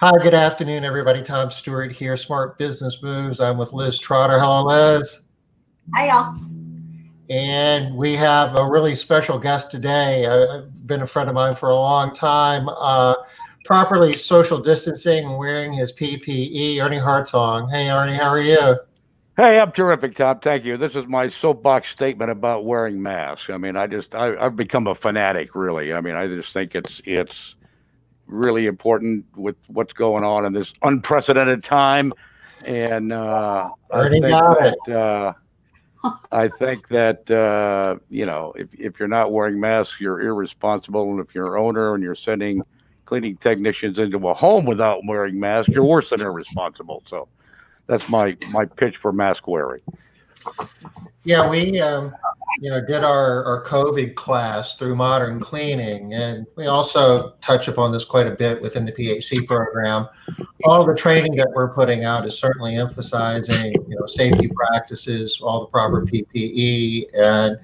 Hi, good afternoon, everybody. Tom Stewart here, Smart Business Moves. I'm with Liz Trotter. Hello, Liz. Hi, y'all. And we have a really special guest today. I've been a friend of mine for a long time. Uh, properly social distancing and wearing his PPE, Ernie Hartong. Hey, Ernie, how are you? Hey, I'm terrific, Tom. Thank you. This is my soapbox statement about wearing masks. I mean, I just I, have become a fanatic, really. I mean, I just think it's it's really important with what's going on in this unprecedented time, and uh, I think that uh, I think that uh, you know if if you're not wearing masks, you're irresponsible, and if you're an owner and you're sending cleaning technicians into a home without wearing masks, you're worse than irresponsible. So that's my my pitch for mask wearing. Yeah, we um, you know did our our COVID class through Modern Cleaning, and we also touch upon this quite a bit within the PHC program. All the training that we're putting out is certainly emphasizing you know safety practices, all the proper PPE, and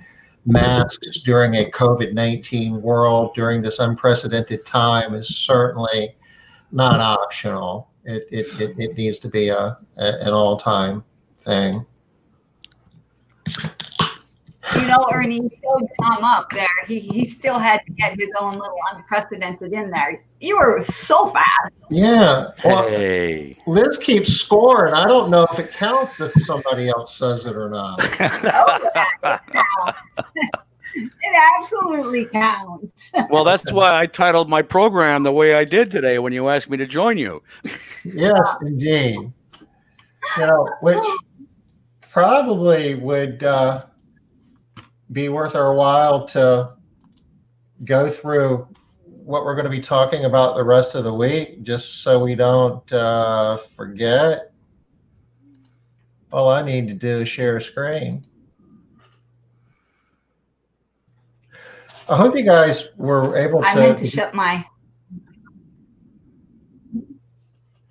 masks during a COVID nineteen world during this unprecedented time is certainly not optional. It, it, it, it needs to be a, a an all time thing. You know, Ernie showed Tom up there. He, he still had to get his own little unprecedented in there. You were so fast. Yeah. Well, hey. Liz keeps scoring. I don't know if it counts if somebody else says it or not. oh, it absolutely counts. well, that's why I titled my program the way I did today when you asked me to join you. yes, indeed. You know, which probably would uh, be worth our while to go through what we're going to be talking about the rest of the week, just so we don't uh, forget. All I need to do is share a screen. I hope you guys were able to. I meant to shut my.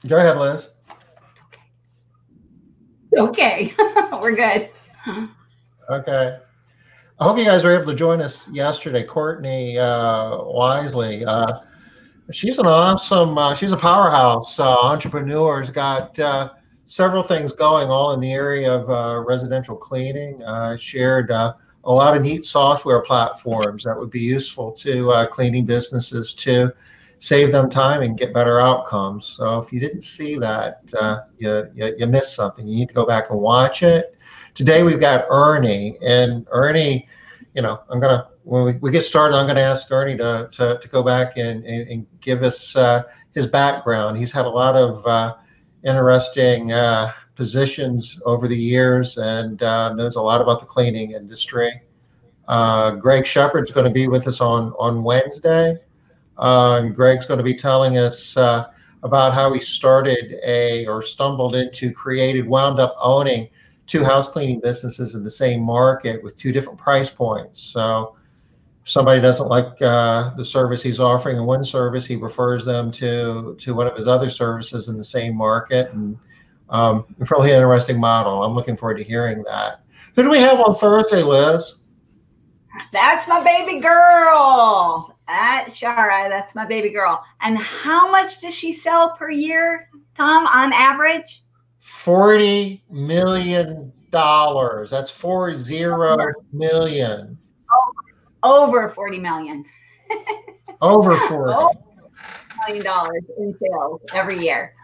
Go ahead, Liz. Okay, we're good. Okay. I hope you guys were able to join us yesterday. Courtney uh, Wisely. Uh, she's an awesome, uh, she's a powerhouse uh, entrepreneur. Has got uh, several things going all in the area of uh, residential cleaning. shared a lot of neat software platforms that would be useful to cleaning businesses to save them time and get better outcomes. So if you didn't see that, you, you, you missed something. You need to go back and watch it. Today we've got Ernie, and Ernie, you know, I'm gonna when we, we get started, I'm gonna ask Ernie to to, to go back and, and, and give us uh, his background. He's had a lot of uh, interesting uh, positions over the years and uh, knows a lot about the cleaning industry. Uh, Greg Shepard's going to be with us on on Wednesday. Uh, Greg's going to be telling us about how he started a or stumbled into, created, wound up owning two house cleaning businesses in the same market with two different price points. So if somebody doesn't like uh, the service he's offering in one service, he refers them to to one of his other services in the same market and um, really an interesting model. I'm looking forward to hearing that. Who do we have on Thursday, Liz? That's my baby girl. That Shara, that's my baby girl. And how much does she sell per year, Tom, on average? Forty million dollars. That's four zero million. Over, over forty million. over forty. Over million dollars in sales every year.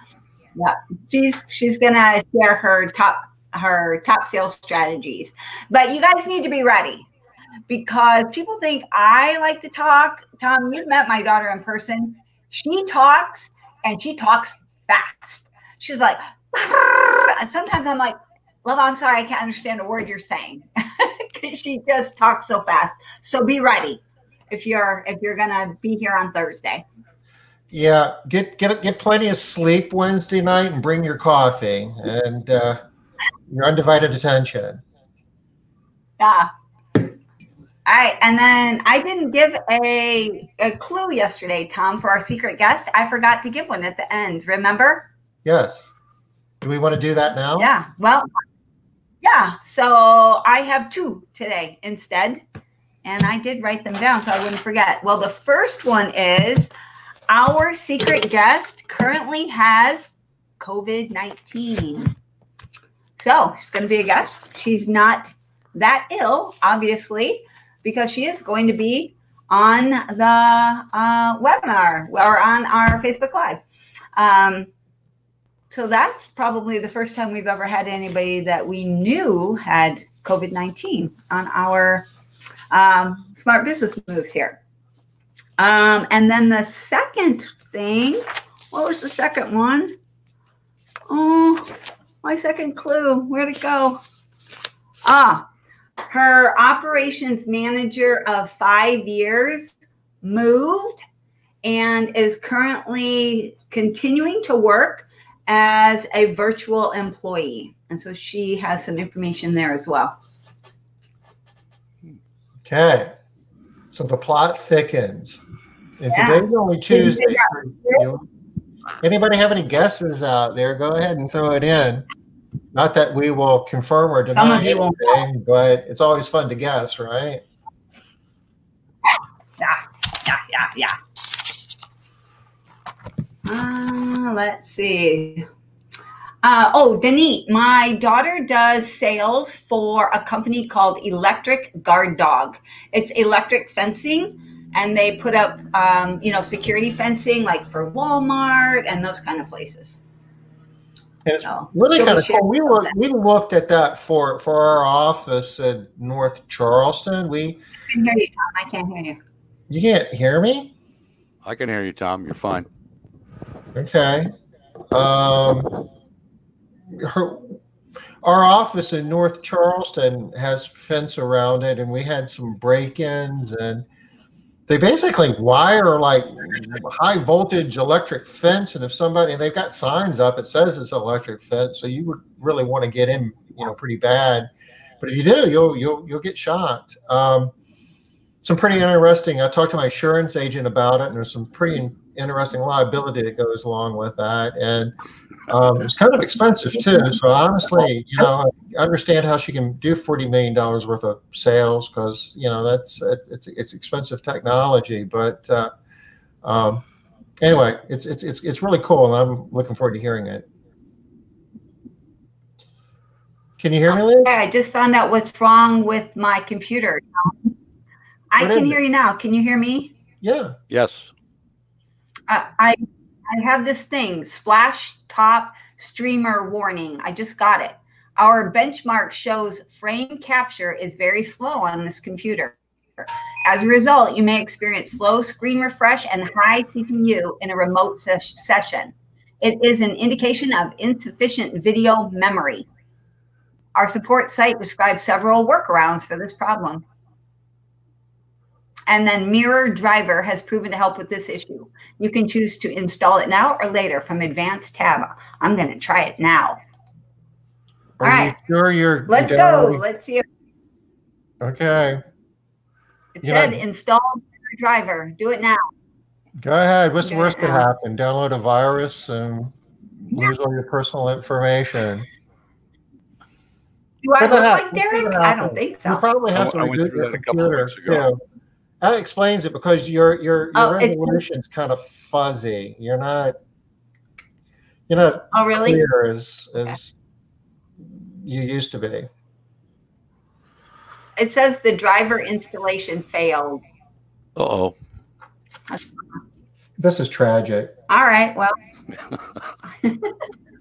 Yeah, she's she's gonna share her top her top sales strategies. But you guys need to be ready because people think I like to talk. Tom, you've met my daughter in person. She talks and she talks fast. She's like, sometimes I'm like, love, I'm sorry, I can't understand a word you're saying because she just talks so fast. So be ready if you're if you're gonna be here on Thursday. Yeah, get get get plenty of sleep Wednesday night and bring your coffee and uh, your undivided attention. Yeah. All right, and then I didn't give a, a clue yesterday, Tom, for our secret guest. I forgot to give one at the end. Remember? Yes. Do we want to do that now? Yeah. Well, yeah. So I have two today instead, and I did write them down so I wouldn't forget. Well, the first one is our secret guest currently has COVID 19. So she's going to be a guest. She's not that ill, obviously, because she is going to be on the uh, webinar or on our Facebook Live. Um, so that's probably the first time we've ever had anybody that we knew had COVID 19 on our um, smart business moves here. Um, and then the second thing, what was the second one? Oh, my second clue. Where'd it go? Ah, her operations manager of five years moved and is currently continuing to work as a virtual employee. And so she has some information there as well. Okay. So the plot thickens. And yeah. today's only Tuesday. Anybody have any guesses out there? Go ahead and throw it in. Not that we will confirm or deny anything, but it's always fun to guess, right? Yeah, yeah, yeah, yeah. Uh, let's see. Uh, oh, Denise, my daughter does sales for a company called Electric Guard Dog. It's electric fencing, and they put up, um, you know, security fencing like for Walmart and those kind of places. And it's so, really kind of cool. We looked, we looked at that for for our office at North Charleston. We I can hear you, Tom. I can't hear you. You can't hear me? I can hear you, Tom. You're fine. Okay. Um, her, our office in North Charleston has fence around it, and we had some break-ins, and they basically wire like high voltage electric fence, and if somebody and they've got signs up, it says it's electric fence, so you would really want to get in, you know, pretty bad. But if you do, you'll you'll you'll get shot. Um, some pretty interesting. I talked to my insurance agent about it, and there's some pretty interesting liability that goes along with that. And um, it's kind of expensive too. So honestly, you know, I understand how she can do forty million dollars worth of sales because you know that's it's it's expensive technology. But uh, um, anyway, it's it's it's it's really cool, and I'm looking forward to hearing it. Can you hear me, Liz? I just found out what's wrong with my computer. I can hear you now. Can you hear me? Yeah. Yes. I, I have this thing, splash top streamer warning. I just got it. Our benchmark shows frame capture is very slow on this computer. As a result, you may experience slow screen refresh and high CPU in a remote ses session. It is an indication of insufficient video memory. Our support site describes several workarounds for this problem. And then Mirror Driver has proven to help with this issue. You can choose to install it now or later from Advanced tab. I'm going to try it now. Are All right. You sure you're. Let's you go. Let's see. If- okay. It you said know, install Mirror Driver. Do it now. Go ahead. What's the worst that happen? Download a virus and lose all your personal information. Do I look like Derek? I don't think so. You probably have to reboot your computer. Yeah. That explains it because your your your oh, resolution's kind of fuzzy. You're not you're not oh, really? clear as as you used to be. It says the driver installation failed. Uh oh. This is tragic. All right. Well.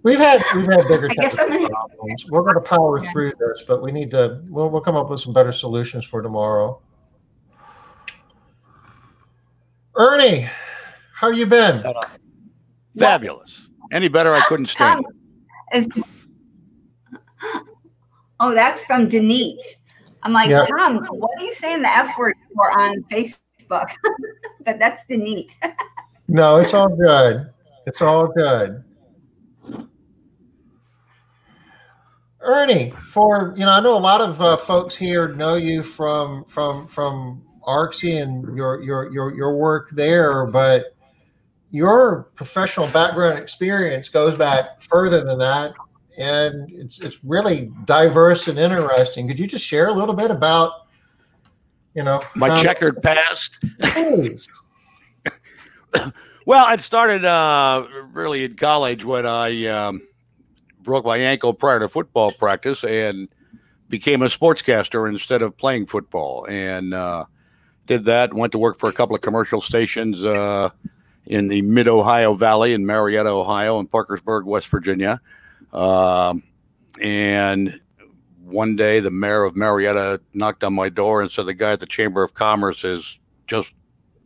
we've had we've had bigger problems. We're going to power through this, but we need to. We'll, we'll come up with some better solutions for tomorrow. Ernie, how you been? Fabulous. Any better, I couldn't stand it. Oh, that's from Denise. I'm like, yep. Tom, what are you saying the F word for on Facebook? but that's Denise. no, it's all good. It's all good. Ernie, for you know, I know a lot of uh, folks here know you from from from ARCSI and your your your your work there, but your professional background experience goes back further than that, and it's it's really diverse and interesting. Could you just share a little bit about, you know, my um, checkered past? Well, I started uh, really in college when I um, broke my ankle prior to football practice and became a sportscaster instead of playing football. And uh, did that. Went to work for a couple of commercial stations uh, in the Mid Ohio Valley in Marietta, Ohio, and Parkersburg, West Virginia. Um, and one day, the mayor of Marietta knocked on my door and said, "The guy at the Chamber of Commerce has just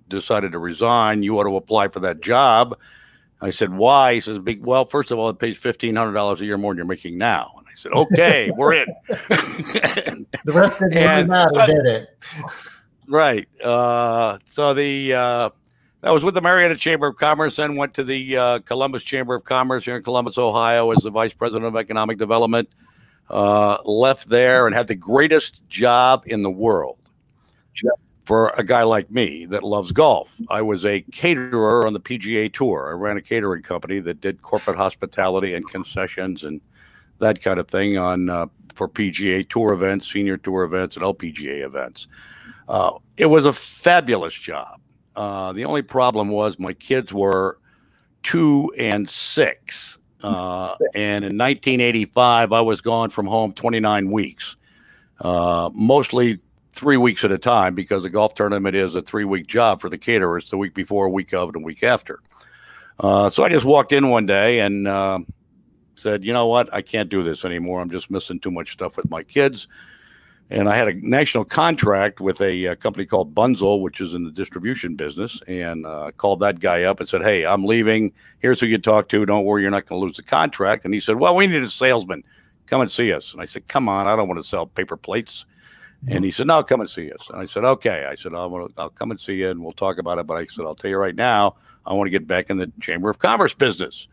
decided to resign. You ought to apply for that job." I said, "Why?" He says, "Well, first of all, it pays fifteen hundred dollars a year more than you're making now." And I said, "Okay, we're in." the rest didn't and, matter, did it? Right. Uh, so the uh, I was with the Marietta Chamber of Commerce and went to the uh, Columbus Chamber of Commerce here in Columbus, Ohio, as the vice president of economic development. Uh, left there and had the greatest job in the world for a guy like me that loves golf. I was a caterer on the PGA Tour. I ran a catering company that did corporate hospitality and concessions and that kind of thing on uh, for PGA Tour events, senior tour events, and LPGA events. Uh, it was a fabulous job. Uh, the only problem was my kids were two and six. Uh, and in 1985, I was gone from home 29 weeks, uh, mostly three weeks at a time because the golf tournament is a three week job for the caterers the week before, week of, and week after. Uh, so I just walked in one day and said, you know what? I can't do this anymore. I'm just missing too much stuff with my kids and I had a national contract with a, a, company called Bunzl, which is in the distribution business, and uh, called that guy up and said, "Hey, I'm leaving. Here's who you talk to. Don't worry, you're not going to lose the contract." And he said, "Well, we need a salesman. Come and see us." And I said, "Come on, I don't want to sell paper plates." And he said, "No, come and see us." And I said, "Okay." I said, "I'll, I'll come and see you, and we'll talk about it." But I said, "I'll tell you right now, I want to get back in the Chamber of Commerce business."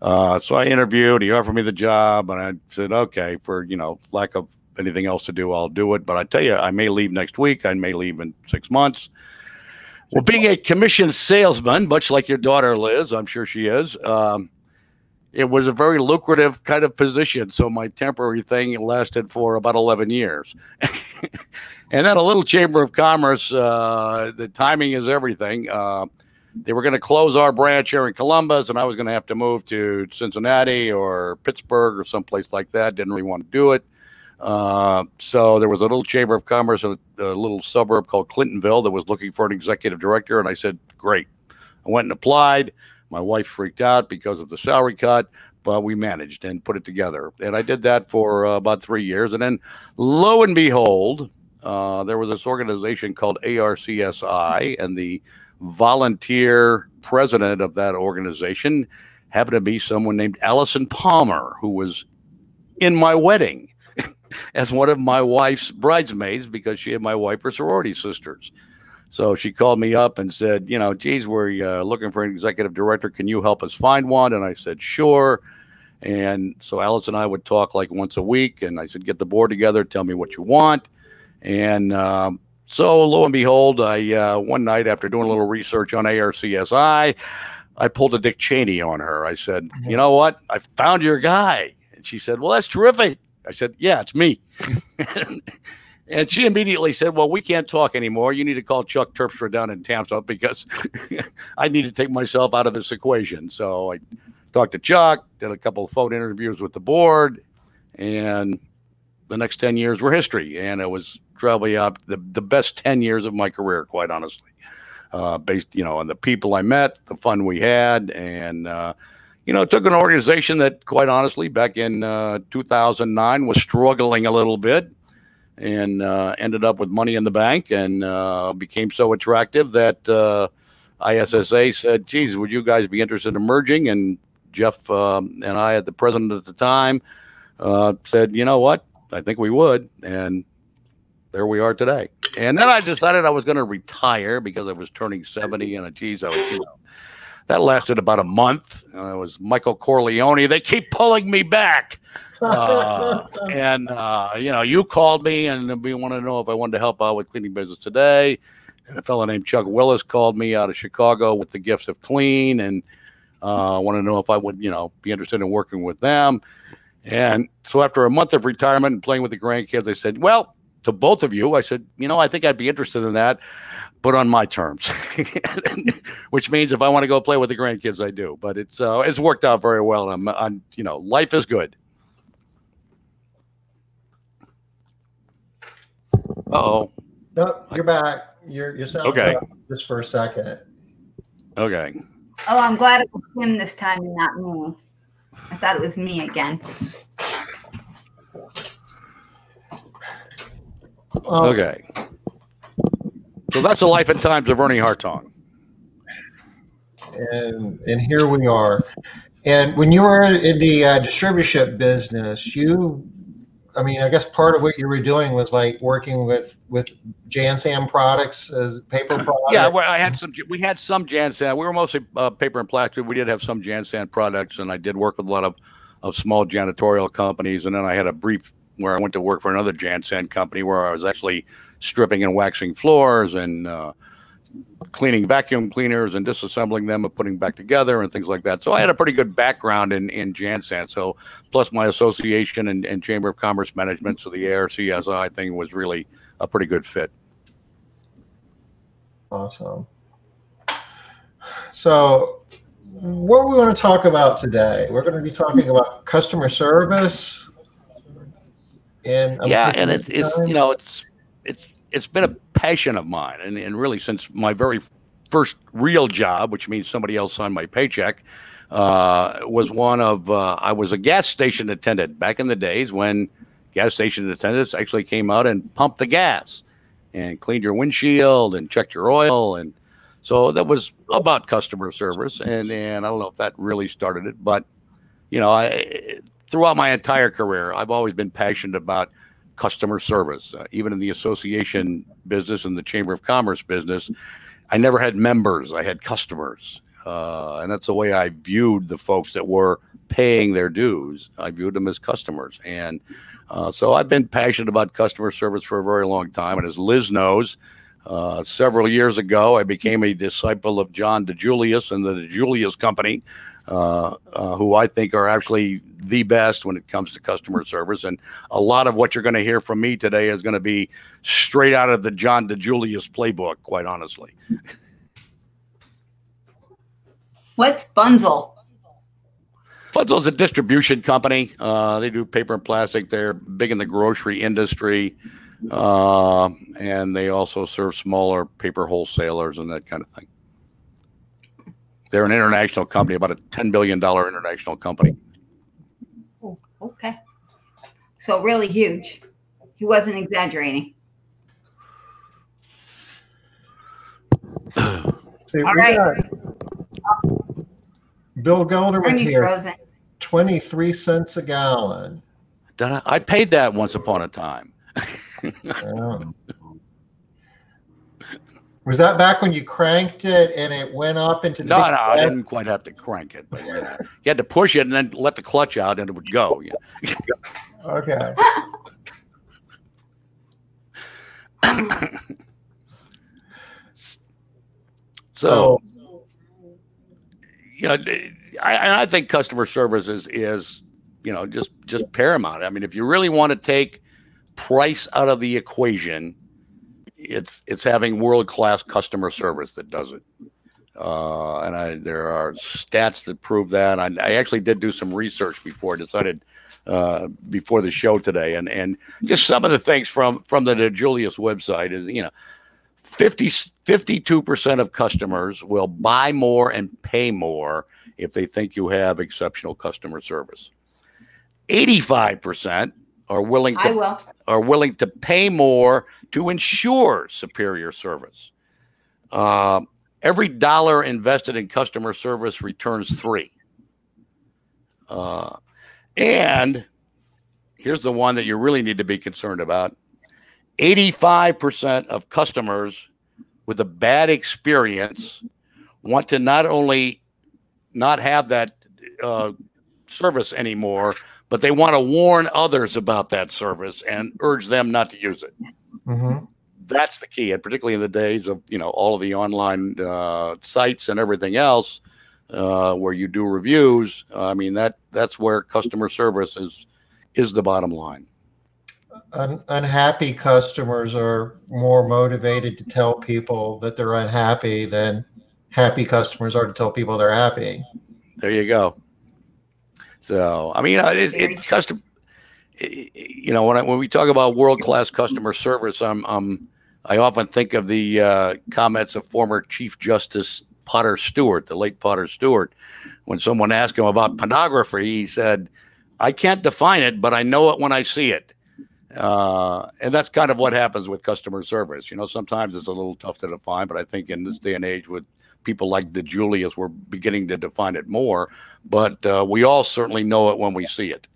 Uh, so I interviewed. He offered me the job, and I said, "Okay," for you know lack of anything else to do, I'll do it. But I tell you, I may leave next week. I may leave in six months. Well, being a commission salesman, much like your daughter Liz, I'm sure she is, um, it was a very lucrative kind of position. So my temporary thing lasted for about 11 years. and then a little chamber of commerce, uh, the timing is everything. Uh, they were going to close our branch here in Columbus, and I was going to have to move to Cincinnati or Pittsburgh or someplace like that. Didn't really want to do it. Uh, so there was a little chamber of commerce in a, a, little suburb called Clintonville that was looking for an executive director, and I said, "Great." I went and applied. My wife freaked out because of the salary cut, but we managed and put it together. And I did that for uh, about three years, and then lo and behold, uh, there was this organization called ARCSI, and the volunteer president of that organization happened to be someone named Allison Palmer, who was in my wedding as one of my wife's bridesmaids because she and my wife are sorority sisters. So she called me up and said, you know, geez, we're uh, looking for an executive director. Can you help us find one? And I said, sure. And so Alice and I would talk like once a week. And I said, get the board together, tell me what you want. And um, so lo and behold, I uh, one night after doing a little research on ARCSI, I pulled a Dick Cheney on her. I said, you know what? I found your guy. And she said, well, that's terrific. I said, Yeah, it's me. and she immediately said, Well, we can't talk anymore. You need to call Chuck Terpstra down in Tampa because I need to take myself out of this equation. So I talked to Chuck, did a couple of phone interviews with the board, and the next 10 years were history. And it was probably uh, the, the best 10 years of my career, quite honestly. Uh, based, you know, on the people I met, the fun we had, and uh, you know, took an organization that, quite honestly, back in uh, 2009 was struggling a little bit and uh, ended up with money in the bank and uh, became so attractive that uh, ISSA said, geez, would you guys be interested in merging? And Jeff um, and I, at the president at the time, uh, said, you know what? I think we would. And there we are today. And then I decided I was going to retire because I was turning 70 and, geez, I was, you know, that lasted about a month. And it was Michael Corleone. They keep pulling me back. Uh, and, uh, you know, you called me and we wanted to know if I wanted to help out with cleaning business today. And a fellow named Chuck Willis called me out of Chicago with the gifts of clean and uh, wanted to know if I would, you know, be interested in working with them. And so after a month of retirement and playing with the grandkids, I said, well, to both of you, I said, you know, I think I'd be interested in that but on my terms, which means if I want to go play with the grandkids, I do. But it's uh, it's worked out very well. I'm, I'm you know, life is good. Uh oh, No, you're back. You're you're sound okay. Just for a second. Okay. Oh, I'm glad it was him this time and not me. I thought it was me again. Um, okay. So that's the life and times of Ernie Hartong. And and here we are. And when you were in the uh, distributorship business, you, I mean, I guess part of what you were doing was like working with with JanSan products as paper products. Yeah, well, I had some. We had some JanSan. We were mostly uh, paper and plastic. We did have some JanSan products, and I did work with a lot of of small janitorial companies. And then I had a brief where I went to work for another JanSan company where I was actually stripping and waxing floors and uh, cleaning vacuum cleaners and disassembling them and putting back together and things like that. So I had a pretty good background in, in JanSan. So plus my association and, and Chamber of Commerce management. So the ARCSI thing was really a pretty good fit. Awesome. So what we want to talk about today, we're going to be talking about customer service. And yeah, and it, it's, you know, it's, it's, it's been a passion of mine. And, and really, since my very first real job, which means somebody else signed my paycheck, uh, was one of uh, I was a gas station attendant back in the days when gas station attendants actually came out and pumped the gas and cleaned your windshield and checked your oil and so that was about customer service and and I don't know if that really started it but you know I throughout my entire career I've always been passionate about customer service. Uh, even in the association business and the Chamber of Commerce business, I never had members, I had customers. Uh, and that's the way I viewed the folks that were paying their dues. I viewed them as customers. And uh, so I've been passionate about customer service for a very long time. And as Liz knows, uh, several years ago, I became a disciple of John DiJulius and the DiJulius Company, uh, uh, who I think are actually the best when it comes to customer service. And a lot of what you're going to hear from me today is going to be straight out of the John DiJulius playbook, quite honestly. What's? Bunzl is a distribution company. Uh, they do paper and plastic. They're big in the grocery industry. Uh, and they also serve smaller paper wholesalers and that kind of thing. They're an international company, about a $10 billion international company. Oh, okay. So really huge. He wasn't exaggerating. See, All right. Bill Golder here. Frozen. 23 cents a gallon. I paid that once upon a time. yeah. Um, Was that back when you cranked it and it went up into the No, no, I didn't quite have to crank it, but you, know, you, had to push it and then let the clutch out and it would go. Yeah. okay. so, oh. you know, I, I think customer service is is you know just just paramount. I mean, if you really want to take price out of the equation, it's it's having world class customer service that does it. Uh, and I, there are stats that prove that. I, I, actually did do some research before I decided uh, before the show today, and and just some of the things from from the Julius website is you know 52 percent of customers will buy more and pay more if they think you have exceptional customer service. 85 percent are willing to will. Are willing to pay more to ensure superior service. Uh, every dollar invested in customer service returns three. Uh, and here's the one that you really need to be concerned about 85% of customers with a bad experience want to not only not have that uh, service anymore, but they want to warn others about that service and urge them not to use it. Mm-hmm. That's the key, and particularly in the days of you know all of the online uh, sites and everything else, uh, where you do reviews. I mean that that's where customer service is is the bottom line. un- unhappy customers are more motivated to tell people that they're unhappy than happy customers are to tell people they're happy. There you go. So, I mean, it, it custom, you know, when I, when we talk about world class customer service, I'm, I'm, I often think of the uh, comments of former Chief Justice Potter Stewart, the late Potter Stewart, when someone asked him about pornography, he said, "I can't define it, but I know it when I see it." Uh, and that's kind of what happens with customer service. You know, sometimes it's a little tough to define, but I think in this day and age, with people like DiJulius, we're beginning to define it more. But uh, we all certainly know it when we see it.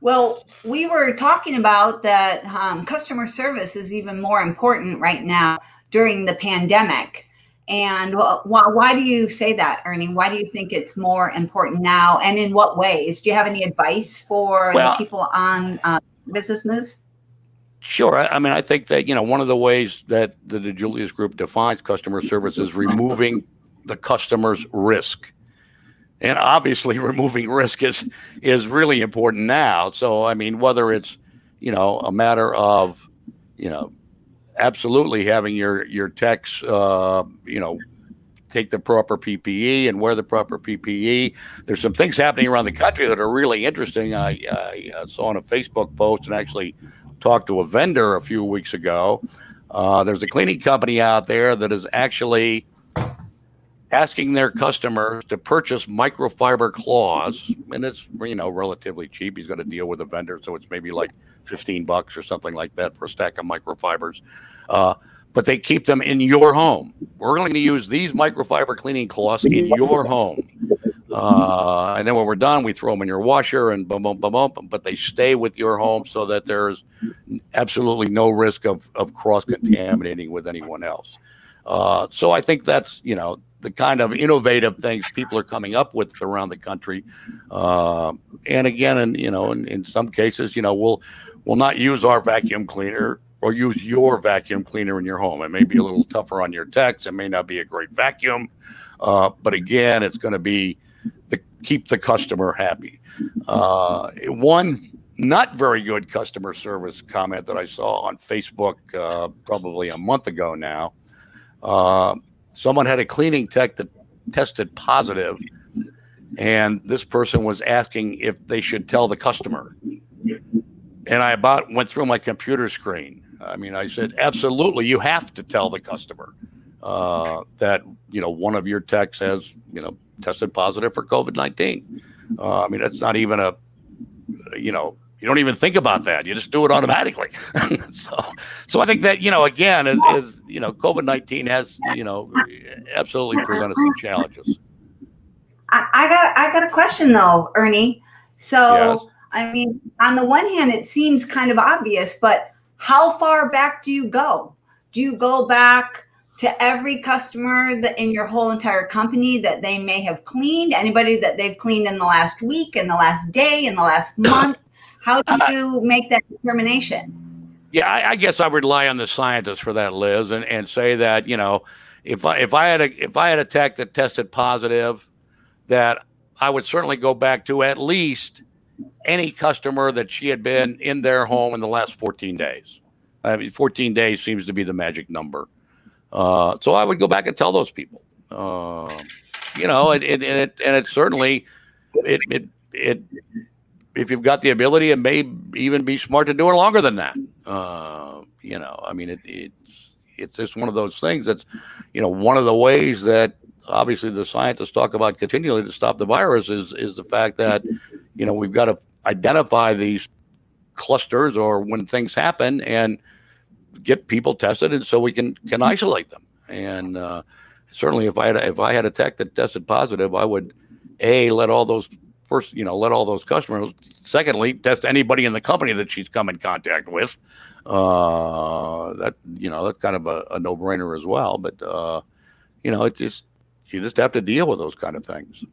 Well, we were talking about that um, customer service is even more important right now during the pandemic. And why, why do you say that, Ernie? Why do you think it's more important now? And in what ways? Do you have any advice for well, the people on uh, Business Moves? Sure. I, I, mean, I think that, you know, one of the ways that the, the Julius Group defines customer service is removing the customer's risk. And obviously removing risk is is really important now. So I mean, whether it's, you know, a matter of, you know, absolutely having your your techs, uh, you know, take the proper PPE and wear the proper PPE. There's some things happening around the country that are really interesting. I, I uh, saw on a Facebook post and actually talked to a vendor a few weeks ago. Uh, there's a cleaning company out there that is actually asking their customers to purchase microfiber cloths, and it's you know relatively cheap. He's got to deal with a vendor, so it's maybe like 15 bucks or something like that for a stack of microfibers. Uh, but they keep them in your home. We're going to use these microfiber cleaning cloths in your home. Uh, and then when we're done, we throw them in your washer and boom, boom, boom, boom. But they stay with your home so that there's absolutely no risk of, of cross contaminating with anyone else. Uh, so I think that's, you know, the kind of innovative things people are coming up with around the country. Uh, and again, and you know, in, in some cases, you know, we'll we'll not use our vacuum cleaner or use your vacuum cleaner in your home. It may be a little tougher on your techs. It may not be a great vacuum, uh, but again, it's going to be the keep the customer happy. Uh, one not very good customer service comment that I saw on Facebook uh, probably a month ago now. Uh, someone had a cleaning tech that tested positive, and this person was asking if they should tell the customer. And I about went through my computer screen I mean, I said, absolutely, you have to tell the customer uh, that you know one of your techs has you know tested positive for COVID nineteen. Uh, I mean, that's not even a you know you don't even think about that. You just do it automatically. so, so I think that you know again, is, is you know COVID nineteen has you know absolutely presented some challenges. I, I got I got a question though, Ernie. So. Yes. I mean, on the one hand, it seems kind of obvious, but how far back do you go? Do you go back to every customer that in your whole entire company that they may have cleaned? Anybody that they've cleaned in the last week, in the last day, in the last month? How do uh, you make that determination? Yeah, I, I guess I would rely on the scientists for that, Liz, and, and say that you know if I if I had a if I had a tech that tested positive, that I would certainly go back to at least any customer that she had been in their home in the last 14 days. I mean, 14 days seems to be the magic number. Uh, so I would go back and tell those people. Uh, you know, and, and, it and it certainly it, it it if you've got the ability, it may even be smart to do it longer than that. Uh, you know, I mean, it, it's it's just one of those things that's, you know, one of the ways that obviously the scientists talk about continually to stop the virus is is the fact that you know we've got to identify these clusters or when things happen and get people tested and so we can can isolate them. And uh, certainly if i had a, if i had a tech that tested positive i would a let all those first you know let all those customers secondly test anybody in the company that she's come in contact with. Uh, that you know that's kind of a, a no-brainer as well but uh, you know it just you just have to deal with those kind of things.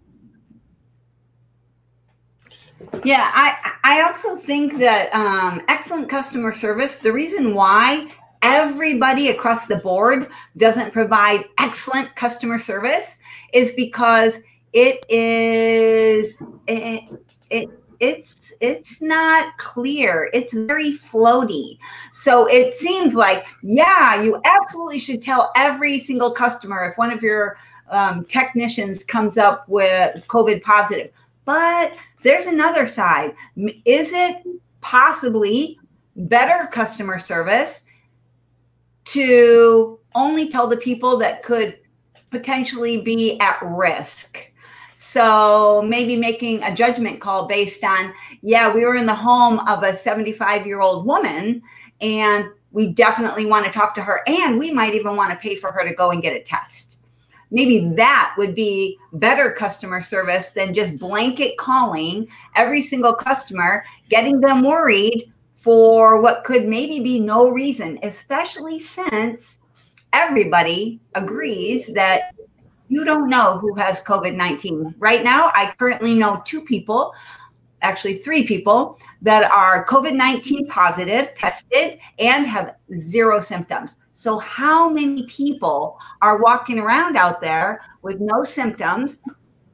Yeah, I I also think that um, excellent customer service. The reason why everybody across the board doesn't provide excellent customer service is because it is it, it it's it's not clear it's very floaty so it seems like yeah you absolutely should tell every single customer if one of your um, technicians comes up with covid positive but there's another side is it possibly better customer service to only tell the people that could potentially be at risk so maybe making a judgment call based on, yeah, we were in the home of a 75 year old woman and we definitely want to talk to her and we might even want to pay for her to go and get a test. Maybe that would be better customer service than just blanket calling every single customer, getting them worried for what could maybe be no reason, especially since everybody agrees that you don't know who has COVID 19. Right now, I currently know two people, actually three people, that are COVID 19 positive, tested, and have zero symptoms. So, how many people are walking around out there with no symptoms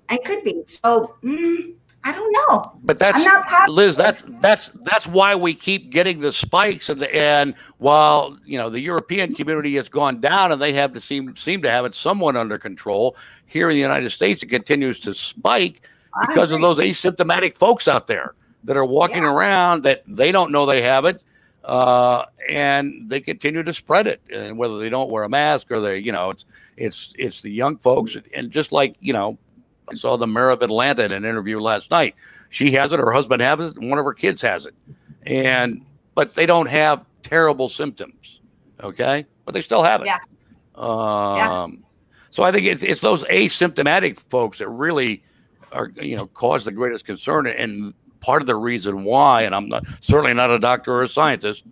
and could be? So, mm, I don't know. But that's Liz. That's that's that's why we keep getting the spikes, and the, and while you know the European community has gone down, and they have to seem seem to have it somewhat under control. Here in the United States, it continues to spike because of those asymptomatic folks out there that are walking yeah. around that they don't know they have it, uh, and they continue to spread it. And whether they don't wear a mask or they, you know, it's it's it's the young folks, and just like you know I saw the mayor of Atlanta in an interview last night. She has it, her husband has it, one of her kids has it. And but they don't have terrible symptoms. Okay. But they still have it. Yeah. Um, yeah. so I think it's it's those asymptomatic folks that really are you know cause the greatest concern and part of the reason why, and I'm not certainly not a doctor or a scientist,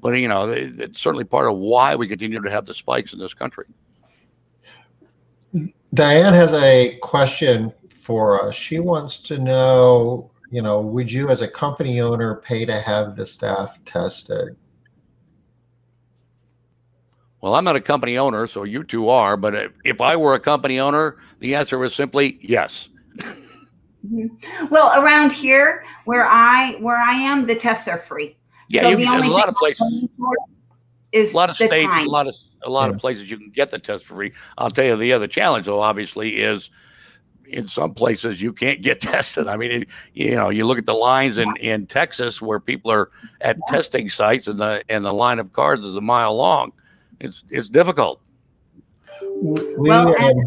but you know, it's certainly part of why we continue to have the spikes in this country. Diane has a question for us. She wants to know, you know, would you as a company owner pay to have the staff tested? Well, I'm not a company owner, so you two are. But if I were a company owner, the answer was simply yes. Mm-hmm. Well, around here, where I where I am, the tests are free. Yeah, so you, the only a lot of places is a lot of states, time. a lot of a lot yeah. of places you can get the test for free. I'll tell you the other challenge, though, obviously, is in some places you can't get tested. I mean, it, you know, you look at the lines in, in Texas where people are at testing sites and the and the line of cars is a mile long. It's it's difficult. We, well, and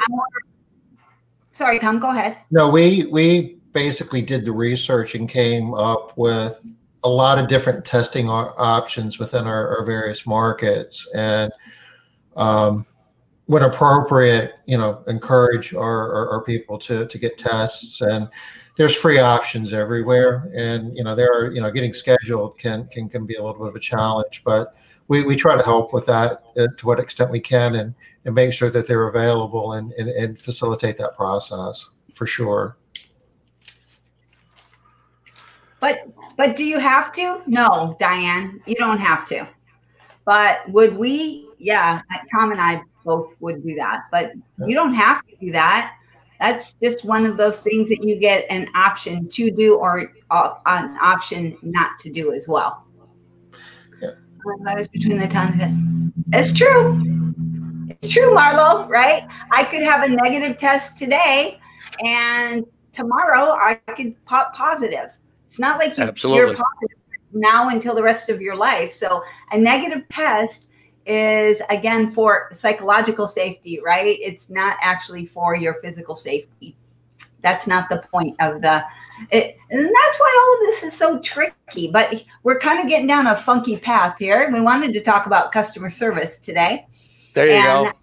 sorry, Tom, go ahead. No, we we basically did the research and came up with a lot of different testing options within our, our various markets and um, when appropriate, you know, encourage our, our, our, people to, to get tests and there's free options everywhere. And, you know, there are, you know, getting scheduled can, can, can be a little bit of a challenge, but we, we try to help with that uh, to what extent we can and, and make sure that they're available and, and, and facilitate that process for sure. But, but do you have to? No, Diane, you don't have to. But would we yeah, Tom and I both would do that, but you don't have to do that. That's just one of those things that you get an option to do or uh, an option not to do as well. Yeah. between the times. It's true. It's true, Marlo, right? I could have a negative test today and tomorrow I could pop positive. It's not like you, you're positive now until the rest of your life. So a negative test is again for psychological safety, right? It's not actually for your physical safety. That's not the point of the it, and that's why all of this is so tricky. But we're kind of getting down a funky path here. We wanted to talk about customer service today. There you and, go.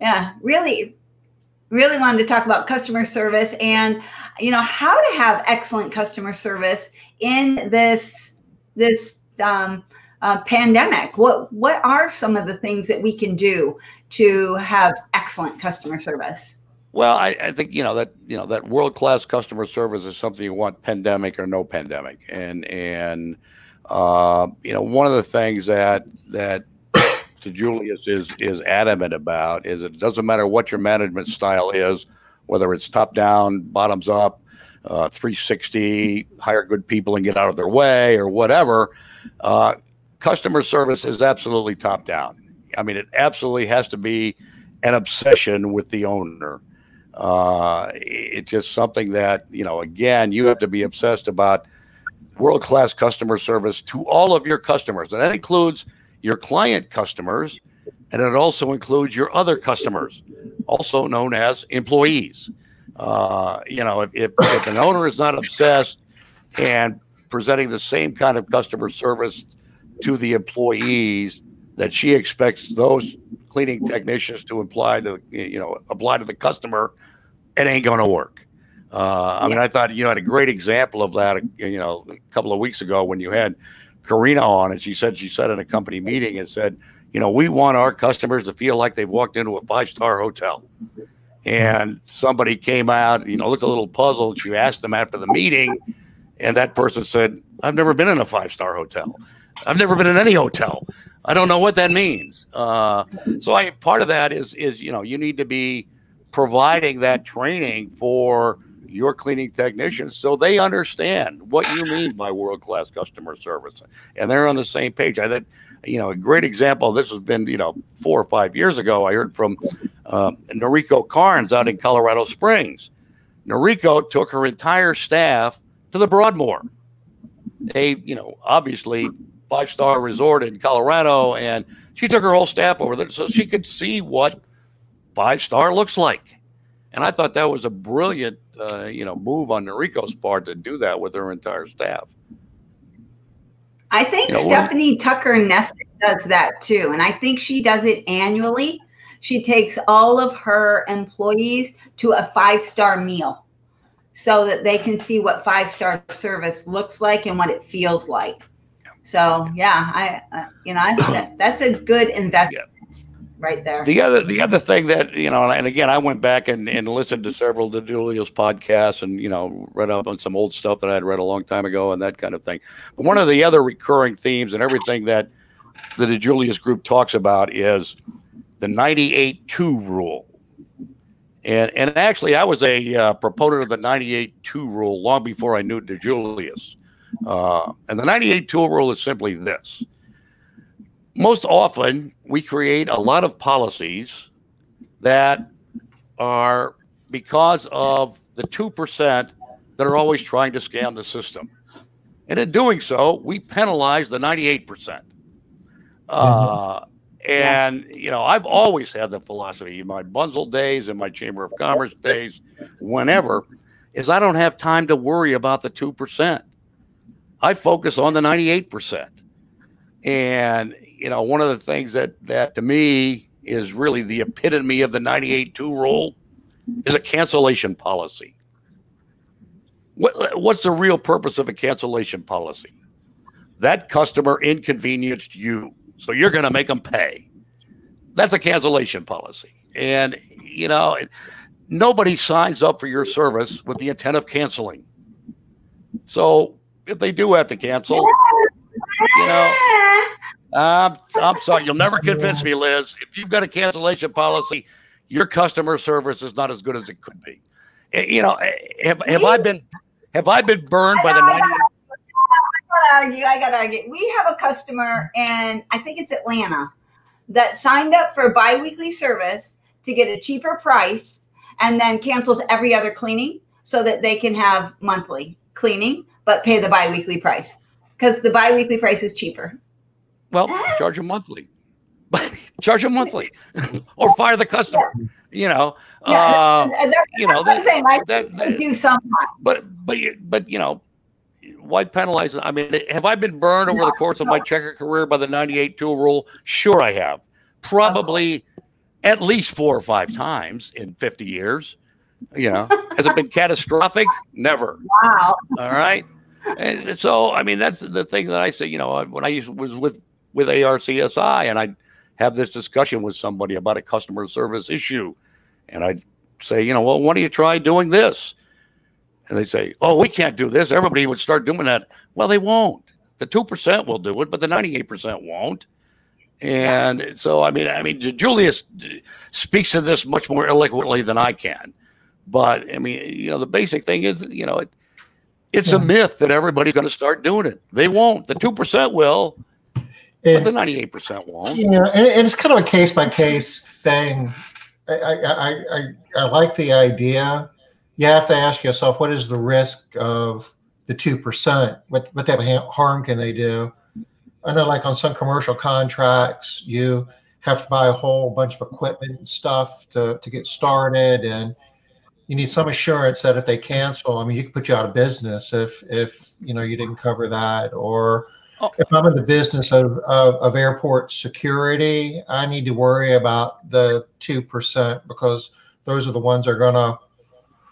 Yeah, really, really wanted to talk about customer service and you know how to have excellent customer service in this this um, uh, pandemic? What what are some of the things that we can do to have excellent customer service? Well, I, I think you know that you know that world class customer service is something you want, pandemic or no pandemic, and and uh, you know one of the things that that DiJulius is is adamant about is it doesn't matter what your management style is, whether it's top down, bottoms up, uh, 360, hire good people and get out of their way or whatever. Uh, customer service is absolutely top down. I mean, it absolutely has to be an obsession with the owner. Uh, it's just something that, you know, again, you have to be obsessed about world class customer service to all of your customers. And that includes your client customers, and it also includes your other customers, also known as employees. Uh, you know, if, if, if an owner is not obsessed and presenting the same kind of customer service to the employees that she expects those cleaning technicians to apply to, you know, apply to the customer, it ain't going to work. Uh, I mean, I thought you had a great example of that, you know, a couple of weeks ago when you had Karina on, and she said she said in a company meeting and said, you know, we want our customers to feel like they've walked into a five star hotel. And somebody came out, you know, looked a little puzzled. She asked them after the meeting, and that person said, I've never been in a five star hotel. I've never been in any hotel. I don't know what that means. Uh, so I part of that is is you know you need to be providing that training for your cleaning technicians so they understand what you mean by world class customer service and they're on the same page. I think you know a great example. This has been you know four or five years ago. I heard from uh, Noriko Carnes out in Colorado Springs. Noriko took her entire staff to the Broadmoor. They you know obviously five star resort in Colorado, and she took her whole staff over there so she could see what five star looks like. And I thought that was a brilliant, uh, you know, move on Noriko's part to do that with her entire staff. I think you know, Stephanie Tucker Ness does that too, and I think she does it annually. She takes all of her employees to a five star meal so that they can see what five star service looks like and what it feels like. So yeah, I uh, you know I that, that's a good investment yeah. Right there. The other the other thing that you know, and again, I went back and, and listened to several of Julia's podcasts and you know read up on some old stuff that I had read a long time ago and that kind of thing. But one of the other recurring themes and everything that the DiJulius group talks about is the 98-2 rule. And and actually, I was a uh, proponent of the 98-2 rule long before I knew DiJulius. Uh, and the 98-2 rule is simply this. Most often, we create a lot of policies that are because of the 2% that are always trying to scam the system. And in doing so, we penalize the 98%. Uh, and, yes. you know, I've always had the philosophy in my Bunzl days, in my Chamber of Commerce days, whenever, is I don't have time to worry about the 2%. I focus on the 98%. And, you know, one of the things that, that to me is really the epitome of the 98 2 rule is a cancellation policy. What, what's the real purpose of a cancellation policy? That customer inconvenienced you, so you're going to make them pay. That's a cancellation policy. And, you know, nobody signs up for your service with the intent of canceling. So if they do have to cancel, you know, I'm, I'm sorry, you'll never convince me, Liz. If you've got a cancellation policy, your customer service is not as good as it could be. Eh, you know, eh, have, have I been have I been burned by the 90? I gotta argue. I gotta argue. We have a customer, and I think it's Atlanta, that signed up for a biweekly service to get a cheaper price, and then cancels every other cleaning so that they can have monthly cleaning but pay the biweekly price because the biweekly price is cheaper. Well, charge them monthly. Charge them monthly, or fire the customer. You know, yeah, uh, you know. That, I'm saying I that, that, do sometimes. But but you, but you know, why penalize? I mean, have I been burned over no, the course of my checker career by the 98 tool rule? Sure, I have. Probably at least four or five times in 50 years. You know, has it been catastrophic? Never. Wow. All right and so, I mean, that's the thing that I say. You know, when I was with with ARCSI, and I'd have this discussion with somebody about a customer service issue, and I'd say, you know, well, why don't you try doing this? And they say, oh, we can't do this. Everybody would start doing that. Well, they won't. The two percent will do it, but the ninety-eight percent won't. And so, I mean, I mean, Julius speaks to this much more eloquently than I can. But I mean, you know, the basic thing is, you know, it, It's a myth that everybody's going to start doing it. They won't. The two percent will, but the ninety-eight percent won't. Yeah, and, and it's kind of a case by case thing. I, I, I, I like the idea. You have to ask yourself, what is the risk of the two percent? What what type of harm can they do? I know, like on some commercial contracts, you have to buy a whole bunch of equipment and stuff to to get started, and you need some assurance that if they cancel, I mean, you could put you out of business if if you know you didn't cover that, or oh. if I'm in the business of, of, of airport security, I need to worry about the two percent because those are the ones that are gonna,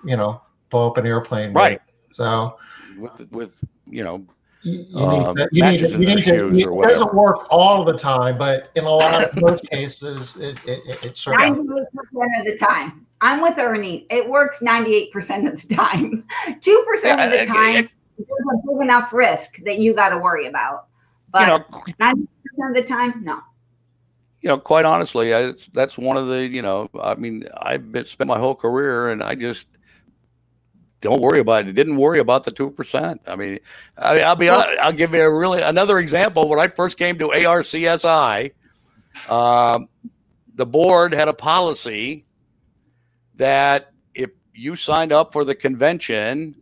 you know, blow up an airplane. Right. So with with you know you, need um, to, you need to, you need to, you, it doesn't work all the time, but in a lot of most cases, it, it, it, it certainly. 98% of the time. I'm with Ernie. It works 98% of the time. 2% yeah, of the time, there's a big enough risk that you got to worry about. But you know, 90% of the time, no. You know, quite honestly, I, that's one of the, you know, I mean, I've been, spent my whole career and I just, don't worry about it. Didn't worry about the two percent. I mean, I, will be. Honest, I'll give you a really another example. When I first came to ARCSI, um, the board had a policy that if you signed up for the convention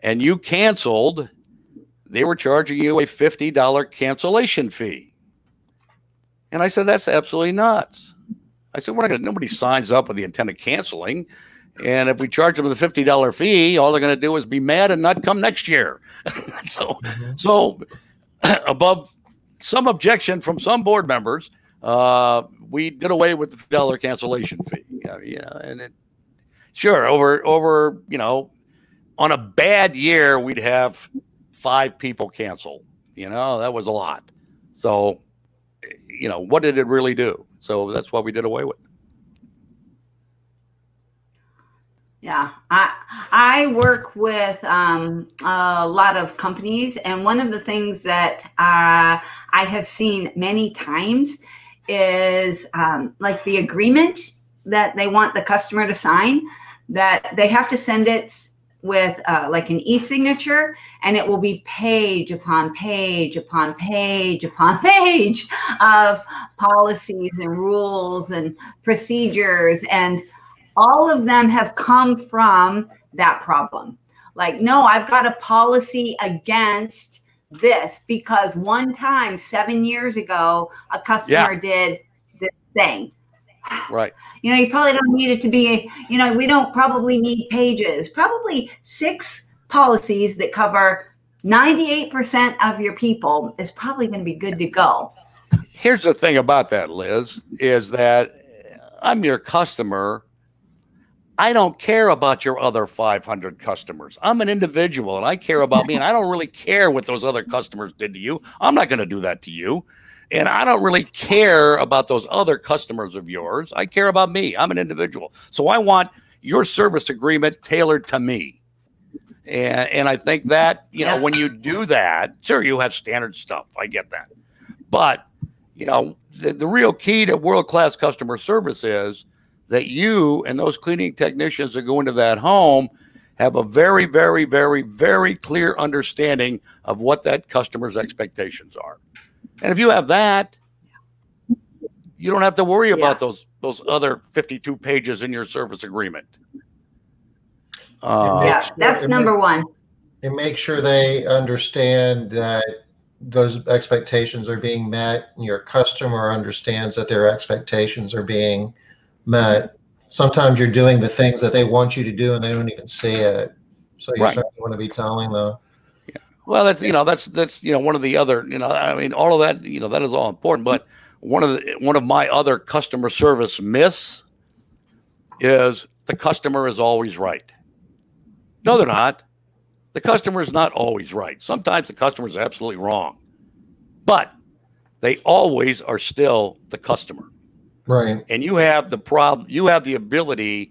and you canceled, they were charging you a fifty dollar cancellation fee. And I said, that's absolutely nuts. I said, we're not going to. Nobody signs up with the intent of canceling. And if we charge them the fifty dollar fee, all they're going to do is be mad and not come next year. so, mm-hmm. so above some objection from some board members, uh, we did away with the dollar cancellation fee. You know, and it, sure over over you know, on a bad year we'd have five people cancel. You know, that was a lot. So, you know, what did it really do? So that's what we did away with. Yeah, I I work with um, a lot of companies, and one of the things that uh, I have seen many times is um, like the agreement that they want the customer to sign. That they have to send it with uh, like an e-signature, and it will be page upon page upon page upon page of policies and rules and procedures and all of them have come from that problem. Like, no, I've got a policy against this because one time, seven years ago, a customer yeah. did this thing. Right. You know, you probably don't need it to be, you know, we don't probably need pages, probably six policies that cover 98% of your people is probably going to be good to go. Here's the thing about that, Liz, is that I'm your customer I don't care about your other 500 customers. I'm an individual and I care about me, and I don't really care what those other customers did to you. I'm not going to do that to you. And I don't really care about those other customers of yours. I care about me. I'm an individual. So I want your service agreement tailored to me. And, and I think that, you know, when you do that, sure, you have standard stuff. I get that. But, you know, the, the real key to world class customer service is that you and those cleaning technicians that go into that home have a very, very, very, very clear understanding of what that customer's expectations are. And if you have that, you don't have to worry yeah. about those those other 52 pages in your service agreement. Uh, yeah, that's number make, one. And make sure they understand that those expectations are being met and your customer understands that their expectations are being met, sometimes you're doing the things that they want you to do and they don't even see it. So you right. certainly want to be telling them. Well, that's you know that's that's you know one of the other you know I mean all of that you know that is all important, but one of the one of my other customer service myths is the customer is always right. No, they're not. The customer is not always right. Sometimes the customer is absolutely wrong, but they always are still the customer. Right. And you have the problem, you have the ability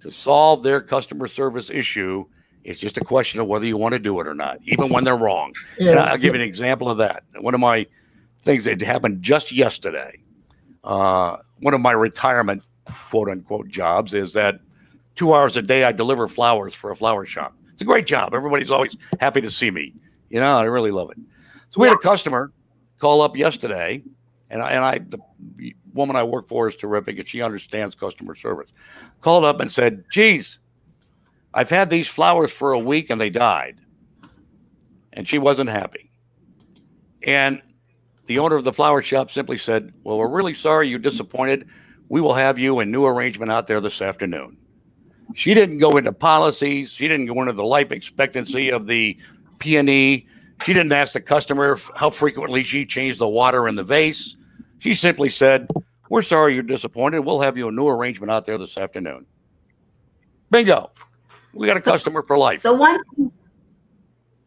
to solve their customer service issue. It's just a question of whether you want to do it or not, even when they're wrong. Yeah. And I'll give you an example of that. One of my things that happened just yesterday, uh, one of my retirement quote unquote jobs is that two hours a day I deliver flowers for a flower shop. It's a great job. Everybody's always happy to see me. You know, I really love it. So we had a customer call up yesterday, and I, and I, the woman I work for is terrific, and she understands customer service. Called up and said, "Geez, I've had these flowers for a week and they died," and she wasn't happy. And the owner of the flower shop simply said, "Well, we're really sorry you're disappointed. We will have you a new arrangement out there this afternoon." She didn't go into policies. She didn't go into the life expectancy of the peony. She didn't ask the customer how frequently she changed the water in the vase. She simply said, We're sorry you're disappointed. We'll have you a new arrangement out there this afternoon. Bingo. We got a so customer for life. The one